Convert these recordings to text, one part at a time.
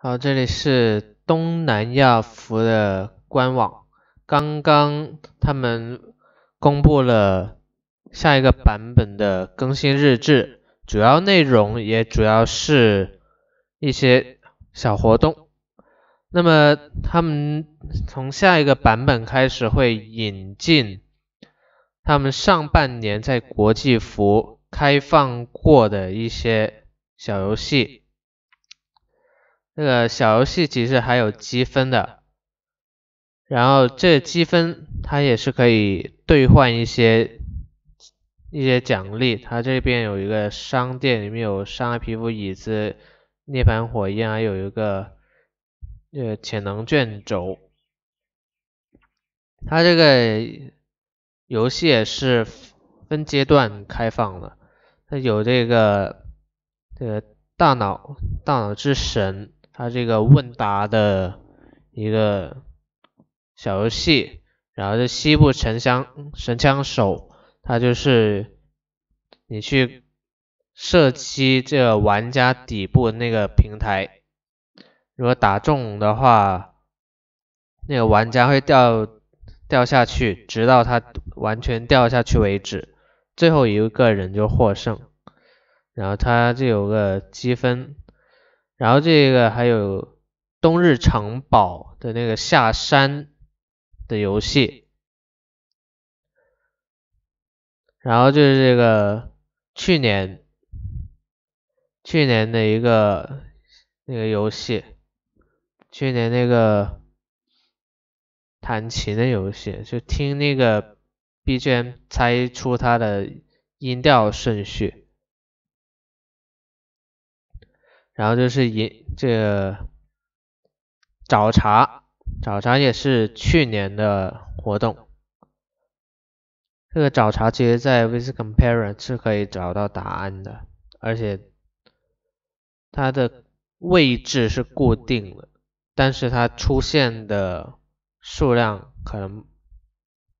好，这里是东南亚服的官网，刚刚他们公布了下一个版本的更新日志，主要内容也主要是一些小活动。那么他们从下一个版本开始会引进他们上半年在国际服开放过的一些小游戏。这个小游戏其实还有积分的，然后这积分它也是可以兑换一些一些奖励。它这边有一个商店，里面有伤害皮肤、椅子、涅槃火焰，还有一个呃潜能卷轴。它这个游戏也是分阶段开放的，它有这个这个大脑大脑之神。它这个问答的一个小游戏，然后这西部神枪神枪手，它就是你去射击这个玩家底部那个平台，如果打中的话，那个玩家会掉掉下去，直到他完全掉下去为止，最后一个人就获胜，然后它就有个积分。然后这个还有冬日城堡的那个下山的游戏，然后就是这个去年去年的一个那个游戏，去年那个弹琴的游戏，就听那个 BGM 猜出它的音调顺序。然后就是饮这个找茬，找茬也是去年的活动。这个找茬其实在 With Compare 是可以找到答案的，而且它的位置是固定的，但是它出现的数量可能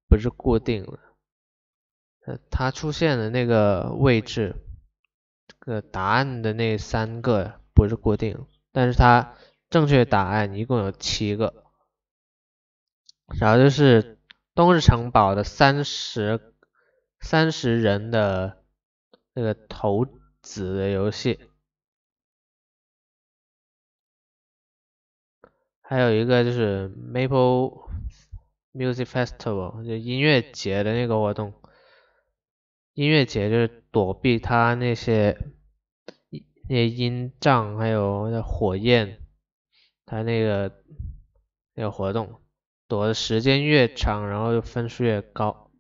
不是固定的。它出现的那个位置，这个答案的那三个。不是固定，但是它正确答案一共有七个，然后就是冬日城堡的三十三十人的那个投子的游戏，还有一个就是 Maple Music Festival 就音乐节的那个活动，音乐节就是躲避他那些。那些音障还有那火焰，它那个那个活动躲的时间越长，然后就分数越高。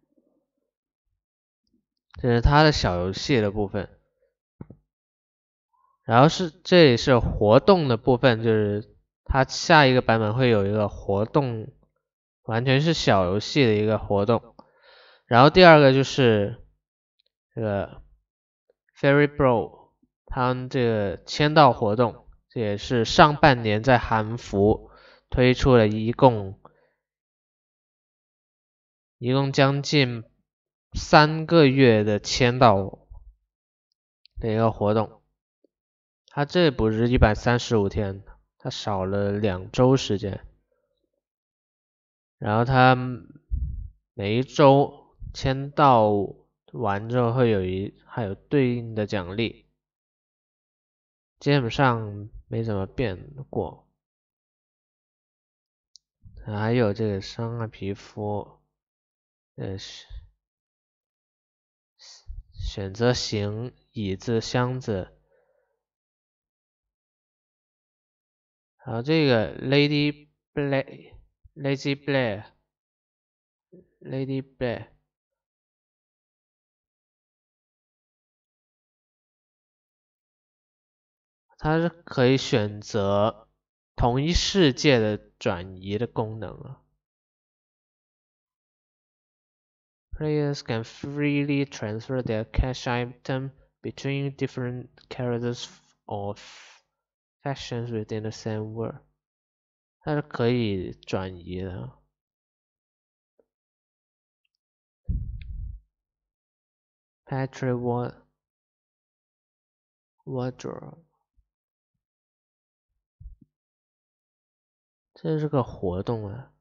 这是它的小游戏的部分，然后是这里是活动的部分，就是它下一个版本会有一个活动，完全是小游戏的一个活动。然后第二个就是这个 Fairy Bro。他们这个签到活动，这也是上半年在韩服推出了一共一共将近三个月的签到的一个活动。它这不是一百三十五天，它少了两周时间。然后它每一周签到完之后会有一还有对应的奖励。基本上没怎么变过，还有这个伤害皮肤，呃，选择型椅子箱子，还有这个 Lady Blair，Lady Blair，Lady Blair。它是可以选择同一世界的转移的功能啊。Players can freely transfer their cash item between different characters or factions within the same world。它是可以转移的。Patrick Ward 这是个活动啊。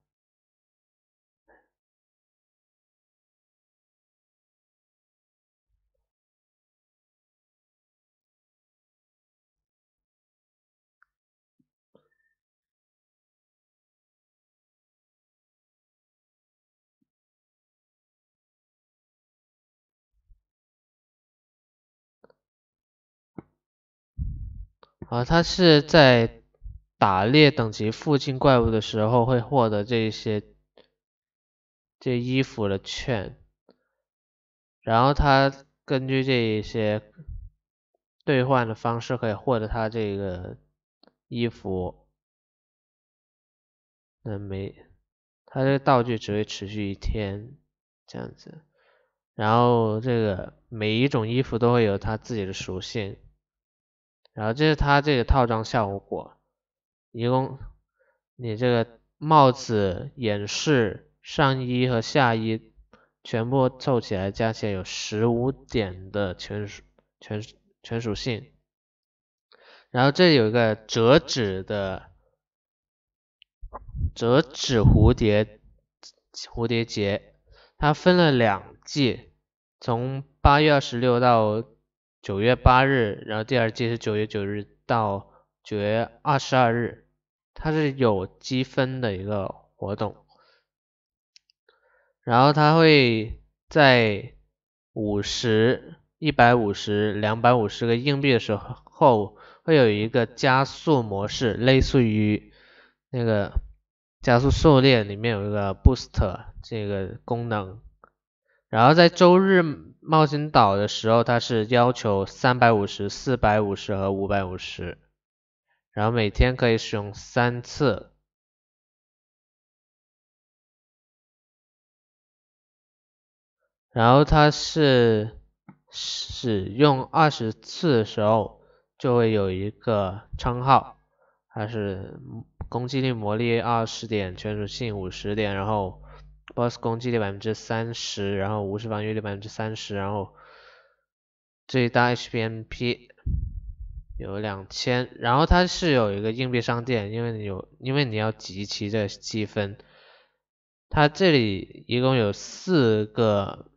啊，他是在打猎等级附近怪物的时候会获得这些这衣服的券，然后他根据这一些兑换的方式可以获得他这个衣服。那没，他这个道具只会持续一天这样子，然后这个每一种衣服都会有它自己的属性。然后这是它这个套装效果，一共你这个帽子、演示、上衣和下衣全部凑起来加起来有十五点的全属全全属性。然后这里有一个折纸的折纸蝴蝶蝴蝶结，它分了两季，从八月二十六到。九月八日，然后第二季是九月九日到九月二十二日，它是有积分的一个活动，然后它会在五十、一百五十、两百五十个硬币的时候，会有一个加速模式，类似于那个加速狩猎里面有一个 boost 这个功能。然后在周日冒险岛的时候，它是要求三百五十、四百五十和五百五十，然后每天可以使用三次。然后它是使用二十次的时候，就会有一个称号，它是攻击力魔力二十点，全属性五十点，然后。boss 攻击力百分之三十，然后无视防御力百分之三十，然后最大 HPMP 有两千，然后它是有一个硬币商店，因为你有，因为你要集齐这积分，它这里一共有四个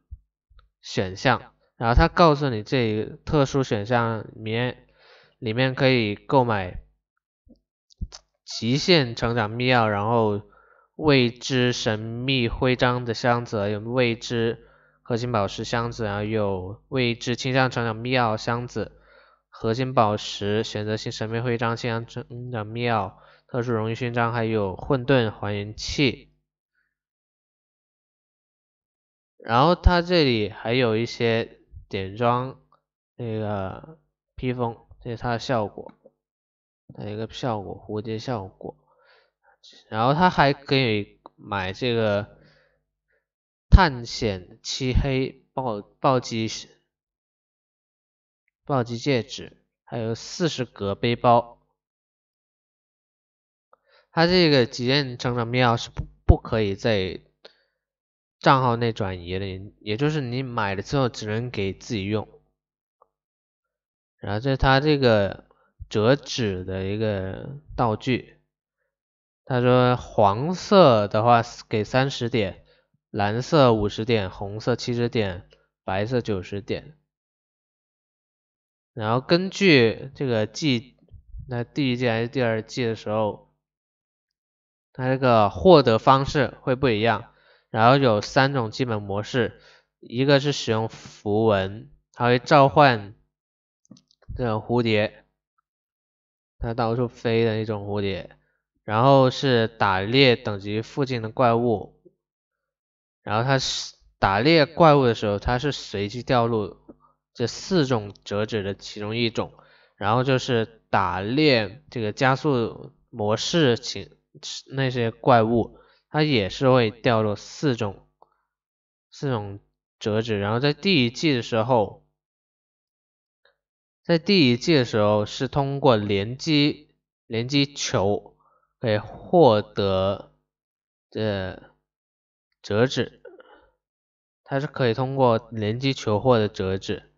选项，然后它告诉你这个特殊选项里面里面可以购买极限成长密钥，然后。未知神秘徽章的箱子，有未知核心宝石箱子，然后有未知倾向成长密钥箱子，核心宝石选择性神秘徽章倾向成长密钥，特殊荣誉勋章，还有混沌还原器。然后它这里还有一些点装那个披风，这是它的效果，它一个效果蝴蝶效果。然后他还可以买这个探险漆黑暴暴击暴击戒指，还有四十格背包。他这个极限成长密钥是不不可以在账号内转移的，也就是你买了之后只能给自己用。然后这是他这个折纸的一个道具。他说黄色的话给三十点，蓝色五十点，红色七十点，白色九十点。然后根据这个季，那第一季还是第二季的时候，它这个获得方式会不一样。然后有三种基本模式，一个是使用符文，它会召唤这种蝴蝶，它到处飞的一种蝴蝶。然后是打猎等级附近的怪物，然后它是打猎怪物的时候，它是随机掉落这四种折纸的其中一种，然后就是打猎这个加速模式请那些怪物，它也是会掉落四种四种折纸，然后在第一季的时候，在第一季的时候是通过联机联机球。可以获得这折纸，它是可以通过连击球获得折纸。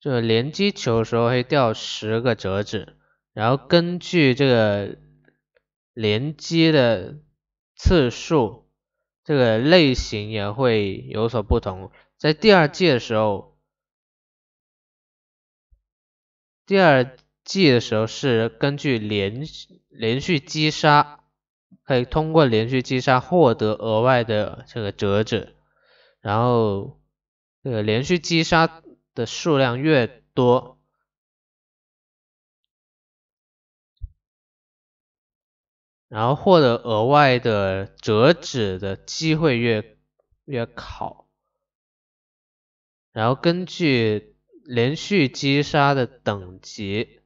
就连击球的时候会掉十个折纸，然后根据这个连击的次数，这个类型也会有所不同。在第二季的时候，第二季的时候是根据连连续击杀，可以通过连续击杀获得额外的这个折纸，然后这个连续击杀的数量越多。然后获得额外的折纸的机会越越好，然后根据连续击杀的等级，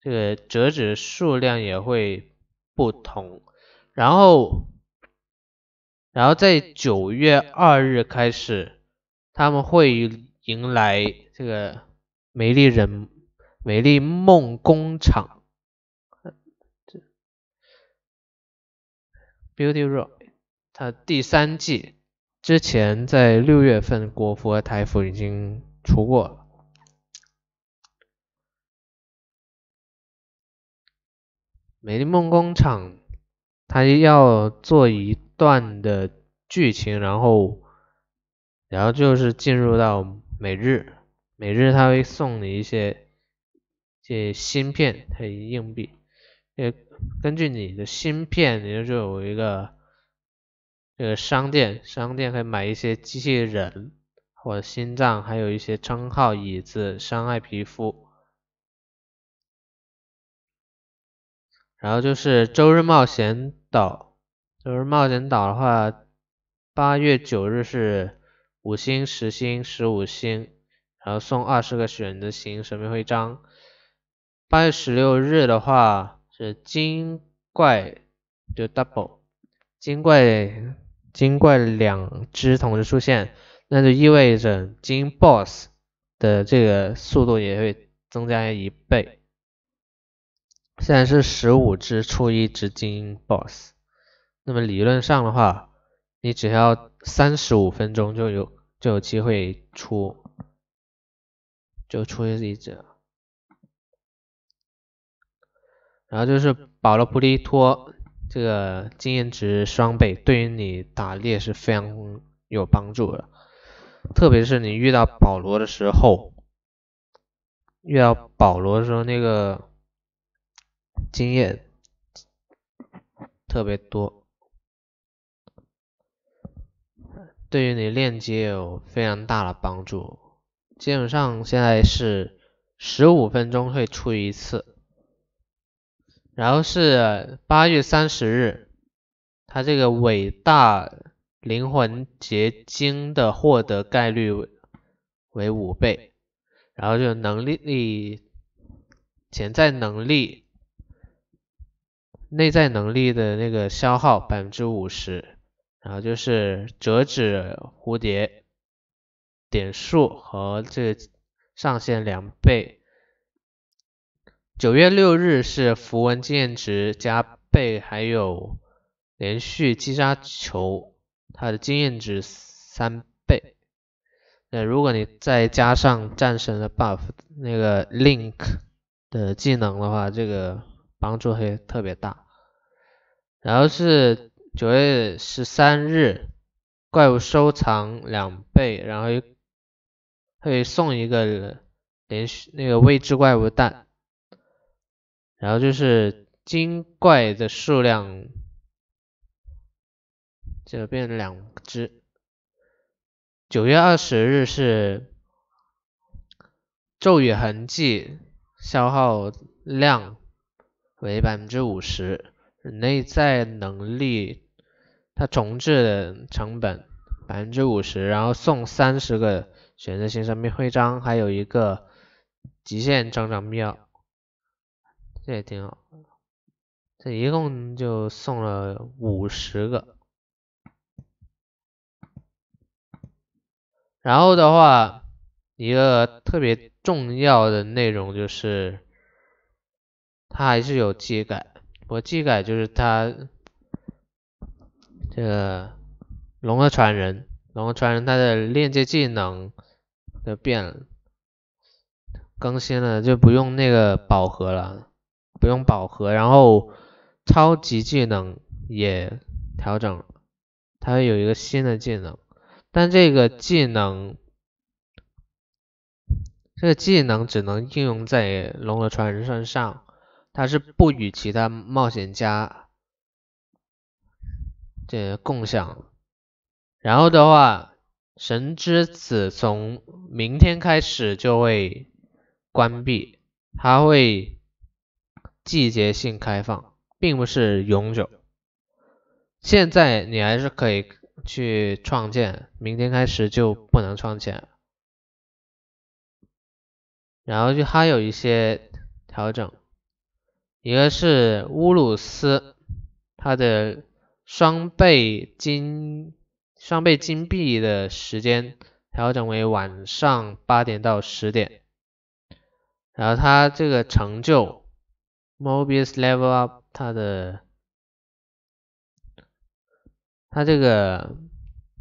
这个折纸数量也会不同。然后，然后在九月二日开始，他们会迎来这个美丽人美丽梦工厂。Beauty Rock，它第三季之前在六月份国服和台服已经出过了。美丽梦工厂，它要做一段的剧情，然后，然后就是进入到每日，每日他会送你一些些芯片还有硬币，呃。根据你的芯片，你就有一个这个商店，商店可以买一些机器人或者心脏，还有一些称号、椅子、伤害皮肤。然后就是周日冒险岛，周日冒险岛的话，八月九日是五星、十星、十五星，然后送二十个选择型神秘徽章。八月十六日的话。是金怪就 double 金怪金怪两只同时出现，那就意味着金 boss 的这个速度也会增加一倍。现在是十五只出一只金 boss，那么理论上的话，你只要三十五分钟就有就有机会出，就出一只。然后就是保罗普利托，这个经验值双倍，对于你打猎是非常有帮助的。特别是你遇到保罗的时候，遇到保罗的时候，那个经验特别多，对于你链接有非常大的帮助。基本上现在是十五分钟会出一次。然后是八月三十日，它这个伟大灵魂结晶的获得概率为为五倍，然后就能力潜在能力内在能力的那个消耗百分之五十，然后就是折纸蝴蝶点数和这上限两倍。九月六日是符文经验值加倍，还有连续击杀球，它的经验值三倍。那如果你再加上战神的 buff，那个 link 的技能的话，这个帮助会特别大。然后是九月十三日，怪物收藏两倍，然后会送一个连续那个未知怪物蛋。然后就是精怪的数量就变两只。九月二十日是咒语痕迹消耗量为百分之五十，内在能力它重置的成本百分之五十，然后送三十个选择性神秘徽章，还有一个极限增长庙。这也挺好，这一共就送了五十个。然后的话，一个特别重要的内容就是，它还是有技改。我技改就是它这个龙的传人，龙的传人，他的链接技能的变了，更新了，就不用那个宝盒了。不用饱和，然后超级技能也调整了，它有一个新的技能，但这个技能，这个技能只能应用在龙的传人身上，它是不与其他冒险家这共享。然后的话，神之子从明天开始就会关闭，它会季节性开放，并不是永久。现在你还是可以去创建，明天开始就不能创建。然后就还有一些调整，一个是乌鲁斯，它的双倍金。双倍金币的时间调整为晚上八点到十点，然后它这个成就 Mobius Level Up，它的它这个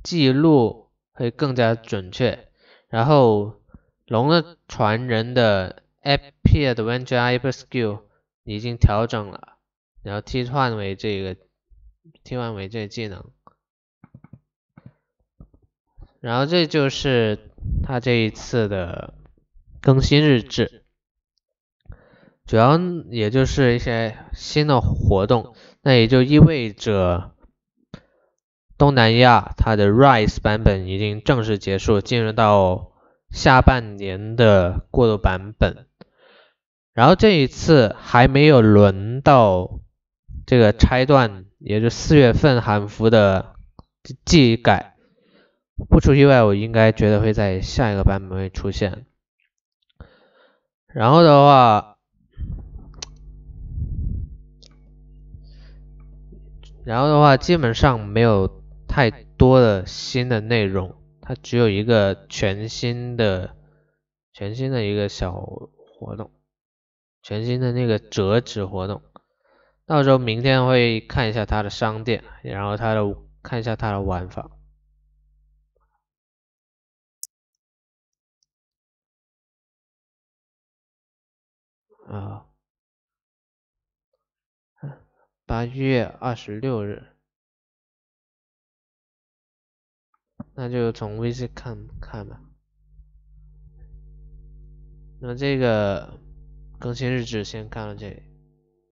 记录会更加准确。然后龙的传人的 Epic Adventure Hyper Skill 已经调整了，然后替换为这个替换为这个技能。然后这就是他这一次的更新日志，主要也就是一些新的活动，那也就意味着东南亚它的 Rise 版本已经正式结束，进入到下半年的过渡版本。然后这一次还没有轮到这个拆断，也就四月份韩服的技改。不出意外，我应该觉得会在下一个版本会出现。然后的话，然后的话，基本上没有太多的新的内容，它只有一个全新的、全新的一个小活动，全新的那个折纸活动。到时候明天会看一下它的商店，然后它的看一下它的玩法。啊，八月二十六日，那就从微信看看吧。那这个更新日志先看到这里。